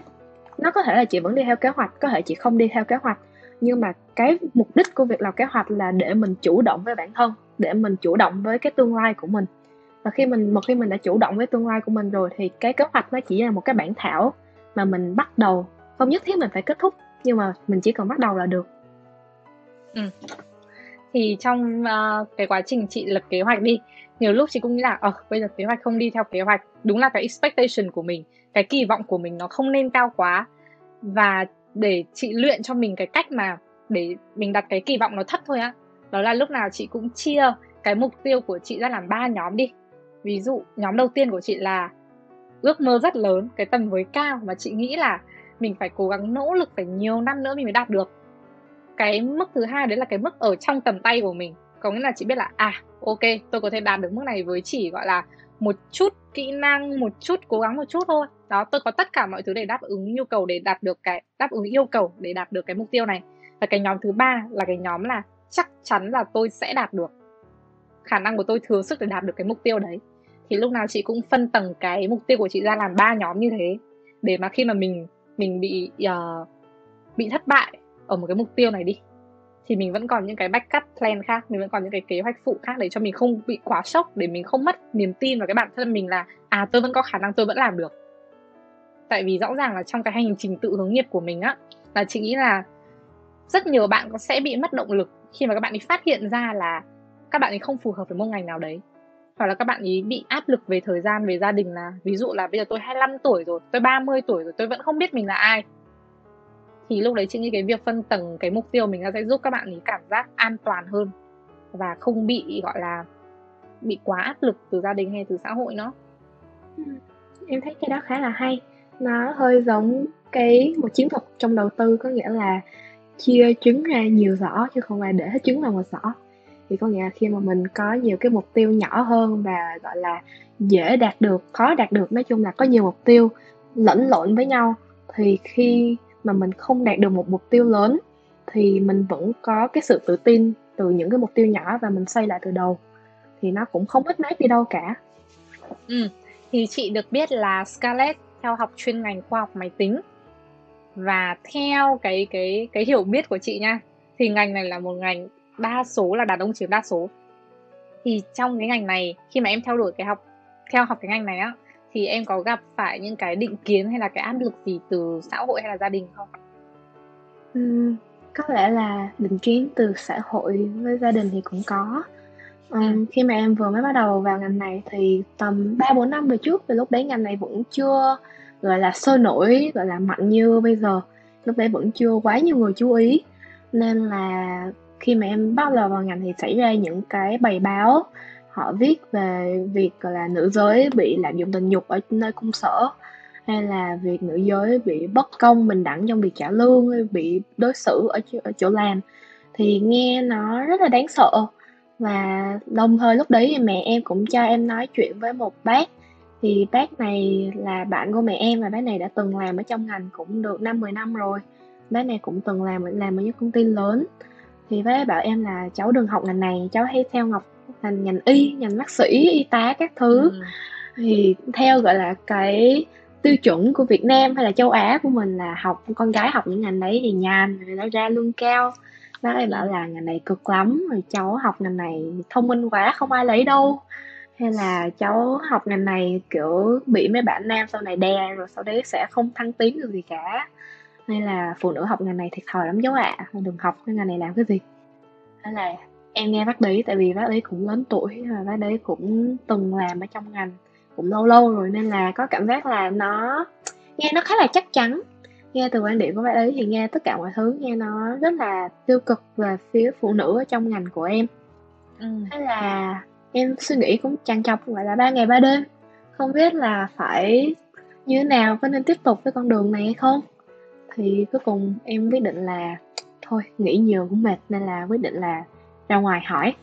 nó có thể là chị vẫn đi theo kế hoạch có thể chị không đi theo kế hoạch. Nhưng mà cái mục đích của việc lập kế hoạch là để mình chủ động với bản thân để mình chủ động với cái tương lai của mình. Và khi mình một khi mình đã chủ động với tương lai của mình rồi thì cái kế hoạch nó chỉ là một cái bản thảo mà mình bắt đầu. Không nhất thiết mình phải kết thúc nhưng mà mình chỉ cần bắt đầu là được. Ừ. thì trong uh, cái quá trình chị lập kế hoạch đi nhiều lúc chị cũng nghĩ là ờ bây giờ kế hoạch không đi theo kế hoạch. Đúng là cái expectation của mình cái kỳ vọng của mình nó không nên cao quá. Và để chị luyện cho mình cái cách mà để mình đặt cái kỳ vọng nó thấp thôi á, đó là lúc nào chị cũng chia cái mục tiêu của chị ra làm ba nhóm đi. Ví dụ, nhóm đầu tiên của chị là ước mơ rất lớn, cái tầm với cao, mà chị nghĩ là mình phải cố gắng nỗ lực phải nhiều năm nữa mình mới đạt được. Cái mức thứ hai đấy là cái mức ở trong tầm tay của mình. Có nghĩa là chị biết là à ok, tôi có thể đạt được mức này với chỉ gọi là một chút kỹ năng một chút cố gắng một chút thôi. Đó tôi có tất cả mọi thứ để đáp ứng nhu cầu để đạt được cái đáp ứng yêu cầu để đạt được cái mục tiêu này. Và cái nhóm thứ ba là cái nhóm là chắc chắn là tôi sẽ đạt được. Khả năng của tôi thừa sức để đạt được cái mục tiêu đấy. Thì lúc nào chị cũng phân tầng cái mục tiêu của chị ra làm ba nhóm như thế để mà khi mà mình mình bị uh, bị thất bại ở một cái mục tiêu này đi thì mình vẫn còn những cái backup plan khác, mình vẫn còn những cái kế hoạch phụ khác để cho mình không bị quá sốc, để mình không mất niềm tin vào cái bản thân mình là à tôi vẫn có khả năng, tôi vẫn làm được. Tại vì rõ ràng là trong cái hành trình tự hướng nghiệp của mình á, là chị nghĩ là rất nhiều bạn sẽ bị mất động lực khi mà các bạn ấy phát hiện ra là các bạn ấy không phù hợp với môn ngành nào đấy. Hoặc là các bạn ấy bị áp lực về thời gian, về gia đình là, ví dụ là bây giờ tôi 25 tuổi rồi, tôi 30 tuổi rồi, tôi vẫn không biết mình là ai thì lúc đấy chị nghĩ cái việc phân tầng, cái mục tiêu mình sẽ giúp các bạn ấy cảm giác an toàn hơn và không bị, gọi là, bị quá áp lực từ gia đình hay từ xã hội nó ừ, em thấy cái đó khá là hay. Nó hơi giống cái một chiến thuật trong đầu tư, có nghĩa là chia trứng ra nhiều giỏ chứ không phải để hết trứng vào một giỏ. Thì có nghĩa là khi mà mình có nhiều cái mục tiêu nhỏ hơn và, gọi là, dễ đạt được, khó đạt được, nói chung là có nhiều mục tiêu lẫn lộn với nhau, thì khi mà mình không đạt được một mục tiêu lớn, thì mình vẫn có cái sự tự tin từ những cái mục tiêu nhỏ và mình xây lại từ đầu. Thì nó cũng không ít mát đi đâu cả. Ừ thì chị được biết là Scarlett theo học chuyên ngành khoa học máy tính. Và theo cái cái cái hiểu biết của chị nha, thì ngành này là một ngành đa số, là đàn ông chiếm đa số. Thì trong cái ngành này, khi mà em theo đuổi cái học, theo học cái ngành này á thì em có gặp phải những cái định kiến hay là cái áp lực gì từ xã hội hay là gia đình không? Ừm, có lẽ là định kiến từ xã hội với gia đình thì cũng có. Ừm, Ừm. khi mà em vừa mới bắt đầu vào ngành này thì tầm 3-4 năm về trước thì lúc đấy ngành này vẫn chưa, gọi là, sôi nổi, gọi là, mạnh như bây giờ, lúc đấy vẫn chưa quá nhiều người chú ý. Nên là khi mà em bắt đầu vào ngành thì xảy ra những cái bài báo, họ viết về việc, là, nữ giới bị lạm dụng tình dục ở nơi công sở, hay là việc nữ giới bị bất công, bình đẳng trong việc trả lương, hay bị đối xử ở chỗ, ở chỗ làm, thì nghe nó rất là đáng sợ. Và đồng thời lúc đấy thì mẹ em cũng cho em nói chuyện với một bác, thì bác này là bạn của mẹ em và bác này đã từng làm ở trong ngành cũng được 5-10 năm rồi. Bác này cũng từng làm làm ở những công ty lớn, thì bác ấy bảo em là "Cháu đừng học ngành này, cháu hãy theo ngọc ngành ngành y, ngành bác sĩ, y tá các thứ." Ừm. Thì theo, gọi là, cái tiêu chuẩn của Việt Nam hay là châu Á của mình là học con gái học những ngành đấy thì nhàn, rồi nó ra lương cao. Bác ấy bảo là "Ngành này cực lắm, rồi cháu học ngành này thông minh quá không ai lấy đâu." Hay là "Cháu học ngành này, kiểu, bị mấy bạn nam sau này đè rồi sau đấy sẽ không thăng tiến được gì cả." Hay là "Phụ nữ học ngành này thiệt thòi lắm cháu ạ, đừng học cái ngành này làm cái gì." Thế là em nghe bác đấy tại vì bác ấy cũng lớn tuổi và bác đấy cũng từng làm ở trong ngành cũng lâu lâu rồi nên là có cảm giác là nó nghe nó khá là chắc chắn. Nghe từ quan điểm của bác ấy thì nghe tất cả mọi thứ nghe nó rất là tiêu cực về phía phụ nữ ở trong ngành của em. Ừm. Thế là em suy nghĩ cũng trằn trọc, gọi là, 3 ngày 3 đêm, không biết là phải như thế nào, có nên tiếp tục với con đường này hay không? Thì cuối cùng em quyết định là thôi nghĩ nhiều cũng mệt nên là quyết định là ra ngoài hỏi.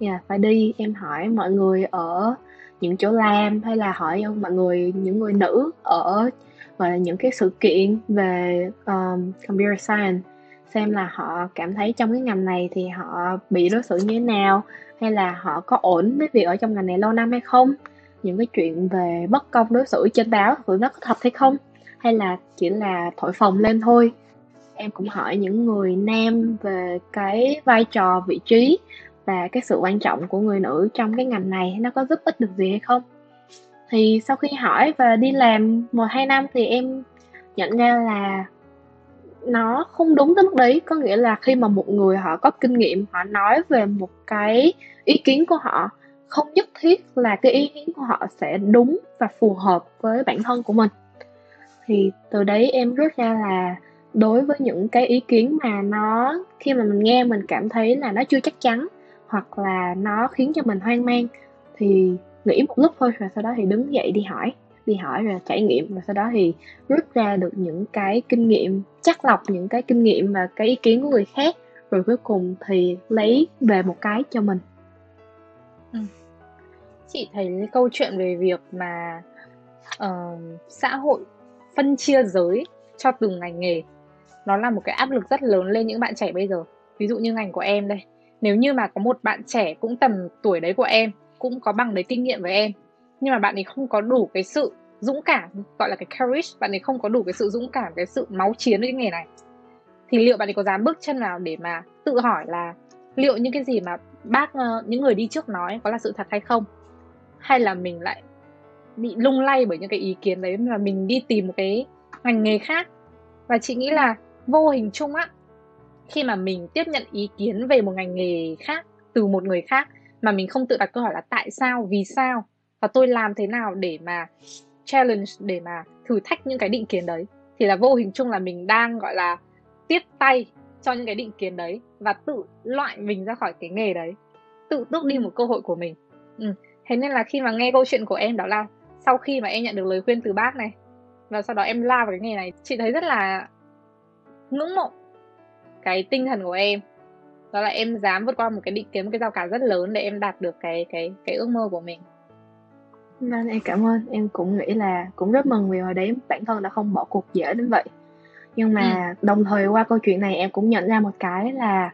Yeah, phải đi em hỏi mọi người ở những chỗ làm hay là hỏi mọi người những người nữ ở, gọi là, những cái sự kiện về, um, computer science xem là họ cảm thấy trong cái ngành này thì họ bị đối xử như thế nào, hay là họ có ổn với việc ở trong ngành này lâu năm hay không? Những cái chuyện về bất công đối xử trên báo thực nó có thật hay không? Hay là chỉ là thổi phồng lên thôi? Em cũng hỏi những người nam về cái vai trò, vị trí và cái sự quan trọng của người nữ trong cái ngành này nó có giúp ích được gì hay không? Thì sau khi hỏi và đi làm 1-2 năm thì em nhận ra là nó không đúng tới mức đấy. Có nghĩa là khi mà một người họ có kinh nghiệm, họ nói về một cái ý kiến của họ, không nhất thiết là cái ý kiến của họ sẽ đúng và phù hợp với bản thân của mình. Thì từ đấy em rút ra là đối với những cái ý kiến mà nó khi mà mình nghe mình cảm thấy là nó chưa chắc chắn, hoặc là nó khiến cho mình hoang mang thì nghĩ một lúc thôi rồi sau đó thì đứng dậy đi hỏi, đi hỏi rồi trải nghiệm, rồi sau đó thì rút ra được những cái kinh nghiệm, chắc lọc những cái kinh nghiệm và cái ý kiến của người khác, rồi cuối cùng thì lấy về một cái cho mình. Ừ. Chị thấy cái câu chuyện về việc mà, uh, xã hội phân chia giới cho từng ngành nghề, nó là một cái áp lực rất lớn lên những bạn trẻ bây giờ. Ví dụ như ngành của em đây, nếu như mà có một bạn trẻ cũng tầm tuổi đấy của em, cũng có bằng đấy kinh nghiệm với em, nhưng mà bạn ấy không có đủ cái sự dũng cảm, gọi là cái courage, bạn ấy không có đủ cái sự dũng cảm, cái sự máu chiến với cái nghề này. Thì liệu bạn ấy có dám bước chân vào để mà tự hỏi là liệu những cái gì mà bác, ờ, những người đi trước nói có là sự thật hay không? Hay là mình lại bị lung lay bởi những cái ý kiến đấy mà mình đi tìm một cái ngành nghề khác? Và chị nghĩ là vô hình chung á, khi mà mình tiếp nhận ý kiến về một ngành nghề khác từ một người khác mà mình không tự đặt câu hỏi là tại sao, vì sao và tôi làm thế nào để mà challenge, để mà thử thách những cái định kiến đấy, thì là vô hình chung là mình đang, gọi là, tiếp tay cho những cái định kiến đấy và tự loại mình ra khỏi cái nghề đấy, tự tước đi một cơ hội của mình. Ừm, thế nên là khi mà nghe câu chuyện của em đó là sau khi mà em nhận được lời khuyên từ bác này, và sau đó em lao vào cái nghề này, chị thấy rất là ngưỡng mộ cái tinh thần của em. Đó là em dám vượt qua một cái định kiến, một cái rào cản rất lớn để em đạt được cái cái cái ước mơ của mình. Vâng, em cảm ơn. Em cũng nghĩ là cũng rất mừng vì hồi đấy bản thân đã không bỏ cuộc dễ đến vậy. Nhưng mà đồng thời qua câu chuyện này em cũng nhận ra một cái là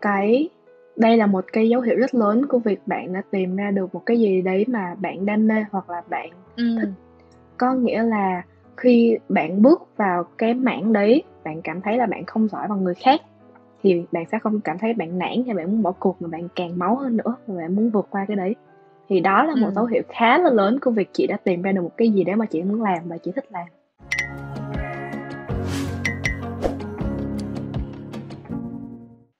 cái đây là một cái dấu hiệu rất lớn của việc bạn đã tìm ra được một cái gì đấy mà bạn đam mê hoặc là bạn thích. Ừm. Có nghĩa là khi bạn bước vào cái mảng đấy, bạn cảm thấy là bạn không giỏi bằng người khác thì bạn sẽ không cảm thấy bạn nản hay bạn muốn bỏ cuộc mà bạn càng máu hơn nữa và bạn muốn vượt qua cái đấy. Thì đó là một Ừm. dấu hiệu khá là lớn của việc chị đã tìm ra được một cái gì đấy mà chị muốn làm và chị thích làm.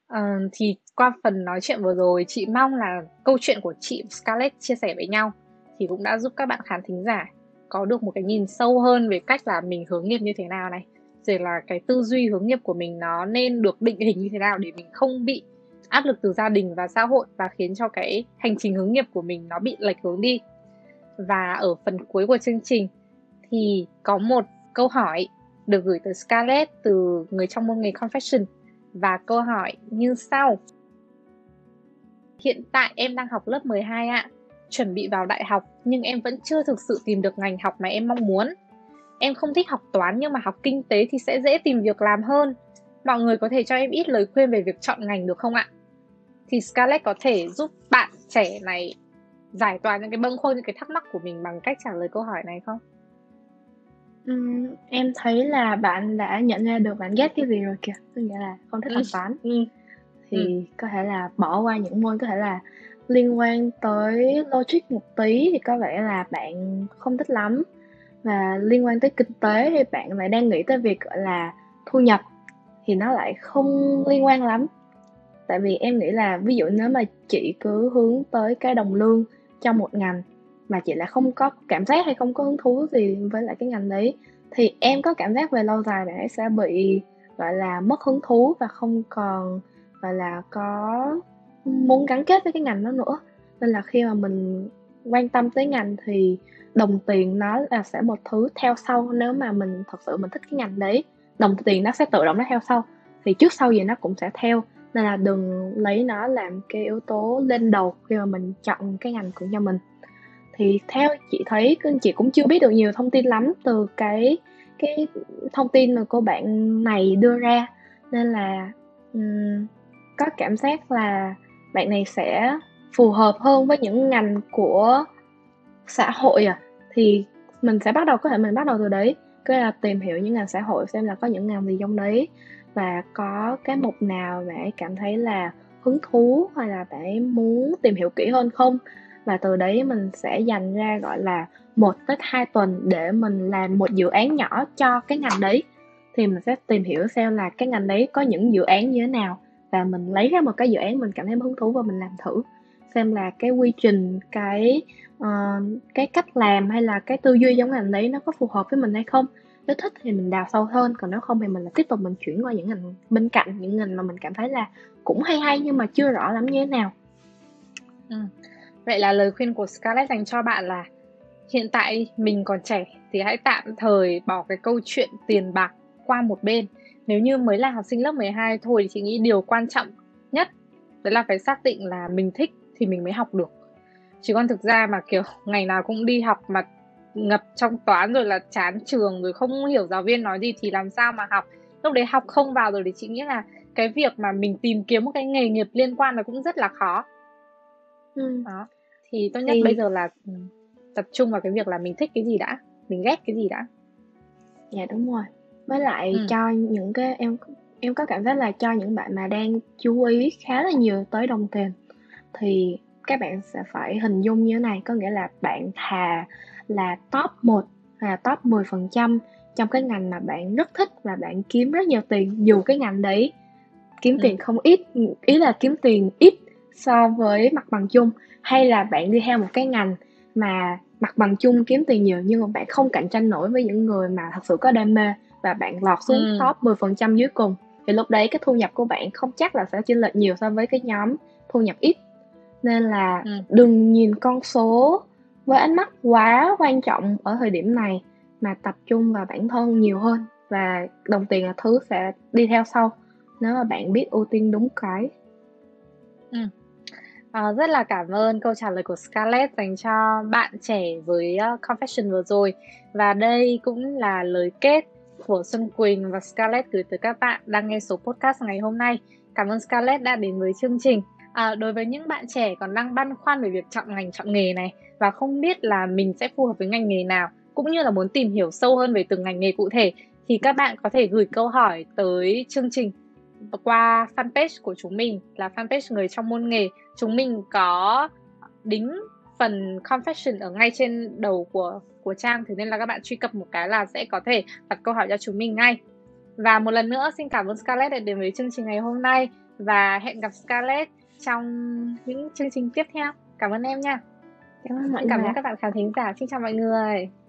Ờ, thì qua phần nói chuyện vừa rồi, chị mong là câu chuyện của chị Scarlett chia sẻ với nhau thì cũng đã giúp các bạn khán thính giả có được một cái nhìn sâu hơn về cách là mình hướng nghiệp như thế nào này, rồi là cái tư duy hướng nghiệp của mình nó nên được định hình như thế nào để mình không bị áp lực từ gia đình và xã hội và khiến cho cái hành trình hướng nghiệp của mình nó bị lệch hướng đi. Và ở phần cuối của chương trình thì có một câu hỏi được gửi từ Scarlett từ người trong môn nghề Confession và câu hỏi như sau. Hiện tại em đang học lớp 12 ạ, chuẩn bị vào đại học nhưng em vẫn chưa thực sự tìm được ngành học mà em mong muốn. Em không thích học toán nhưng mà học kinh tế thì sẽ dễ tìm việc làm hơn. Mọi người có thể cho em ít lời khuyên về việc chọn ngành được không ạ? Thì Scarlett có thể giúp bạn trẻ này giải tỏa những cái bâng khuâng những cái thắc mắc của mình bằng cách trả lời câu hỏi này không? Ừm, em thấy là bạn đã nhận ra được bạn ghét cái gì rồi kìa, có nghĩa là không thích học toán. Ừm. Thì Ừm. có thể là bỏ qua những môn có thể là liên quan tới logic một tí thì có vẻ là bạn không thích lắm. Và liên quan tới kinh tế thì bạn lại đang nghĩ tới việc, gọi là, thu nhập thì nó lại không liên quan lắm. Tại vì em nghĩ là ví dụ nếu mà chị cứ hướng tới cái đồng lương trong một ngành mà chị lại không có cảm giác hay không có hứng thú gì với lại cái ngành đấy thì em có cảm giác về lâu dài bạn ấy sẽ bị gọi là mất hứng thú và không còn gọi là có muốn gắn kết với cái ngành đó nữa. Nên là khi mà mình quan tâm tới ngành thì đồng tiền nó là sẽ một thứ theo sau nếu mà mình thật sự mình thích cái ngành đấy. Đồng tiền nó sẽ tự động nó theo sau thì trước sau gì nó cũng sẽ theo. Nên là đừng lấy nó làm cái yếu tố lên đầu khi mà mình chọn cái ngành của cho mình. Thì theo chị thấy chị cũng chưa biết được nhiều thông tin lắm từ cái cái thông tin mà cô bạn này đưa ra. Nên là um, có cảm giác là bạn này sẽ phù hợp hơn với những ngành của xã hội à. Thì mình sẽ bắt đầu, có thể mình bắt đầu từ đấy. Cứ là tìm hiểu những ngành xã hội, xem là có những ngành gì trong đấy. Và có cái mục nào mà cảm thấy là hứng thú hay là bạn muốn tìm hiểu kỹ hơn không? Và từ đấy mình sẽ dành ra, gọi là, một tới hai tuần để mình làm một dự án nhỏ cho cái ngành đấy. Thì mình sẽ tìm hiểu xem là cái ngành đấy có những dự án như thế nào và mình lấy ra một cái dự án mình cảm thấy hứng thú và mình làm thử. Xem là cái quy trình cái uh, cái cách làm hay là cái tư duy trong ngành đấy nó có phù hợp với mình hay không. Nếu thích thì mình đào sâu hơn còn nếu không thì mình là tiếp tục mình chuyển qua những ngành bên cạnh những ngành mà mình cảm thấy là cũng hay hay nhưng mà chưa rõ lắm như thế nào. Ừ. vậy là lời khuyên của Scarlett dành cho bạn là hiện tại mình còn trẻ thì hãy tạm thời bỏ cái câu chuyện tiền bạc qua một bên nếu như mới là học sinh lớp 12 thôi thì chị nghĩ điều quan trọng nhất đấy là phải xác định là mình thích thì mình mới học được. Chứ còn thực ra mà kiểu ngày nào cũng đi học mà ngập trong toán rồi là chán trường rồi không hiểu giáo viên nói gì thì làm sao mà học? Lúc đấy học không vào rồi thì chị nghĩ là cái việc mà mình tìm kiếm một cái nghề nghiệp liên quan là cũng rất là khó. Ừ. đó. Thì tốt nhất thì... bây giờ là ừ, tập trung vào cái việc là mình thích cái gì đã mình ghét cái gì đã. Dạ đúng rồi với lại ừ. cho những cái em em có cảm giác là cho những bạn mà đang chú ý khá là nhiều tới đồng tiền thì các bạn sẽ phải hình dung như thế này có nghĩa là bạn thà là top 1 hay là top 10% trong cái ngành mà bạn rất thích và bạn kiếm rất nhiều tiền dù cái ngành đấy kiếm ừ. tiền không ít ý là kiếm tiền ít so với mặt bằng chung hay là bạn đi theo một cái ngành mà mặt bằng chung kiếm tiền nhiều nhưng mà bạn không cạnh tranh nổi với những người mà thật sự có đam mê và bạn lọt xuống ừ. top 10% dưới cùng thì lúc đấy cái thu nhập của bạn không chắc là sẽ chênh lệch nhiều so với cái nhóm thu nhập ít nên là ừ. đừng nhìn con số với ánh mắt quá quan trọng ở thời điểm này mà tập trung vào bản thân nhiều hơn và đồng tiền là thứ sẽ đi theo sau nếu mà bạn biết ưu tiên đúng cái ừ. À, rất là cảm ơn câu trả lời của Scarlett dành cho bạn trẻ với uh, Confession vừa rồi và đây cũng là lời kết của Xuân Quỳnh và Scarlett gửi tới các bạn đang nghe số podcast ngày hôm nay. Cảm ơn Scarlett đã đến với chương trình. À, đối với những bạn trẻ còn đang băn khoăn về việc chọn ngành chọn nghề này và không biết là mình sẽ phù hợp với ngành nghề nào cũng như là muốn tìm hiểu sâu hơn về từng ngành nghề cụ thể thì các bạn có thể gửi câu hỏi tới chương trình qua fanpage của chúng mình là fanpage người trong môn nghề chúng mình có đính phần confession ở ngay trên đầu của của trang thế nên là các bạn truy cập một cái là sẽ có thể đặt câu hỏi cho chúng mình ngay Và một lần nữa xin cảm ơn Scarlett đã đến với chương trình ngày hôm nay và hẹn gặp Scarlett trong những chương trình tiếp theo. Cảm ơn em nha. Cảm ơn mọi Cảm ơn các bạn khán thính giả. Xin chào mọi người.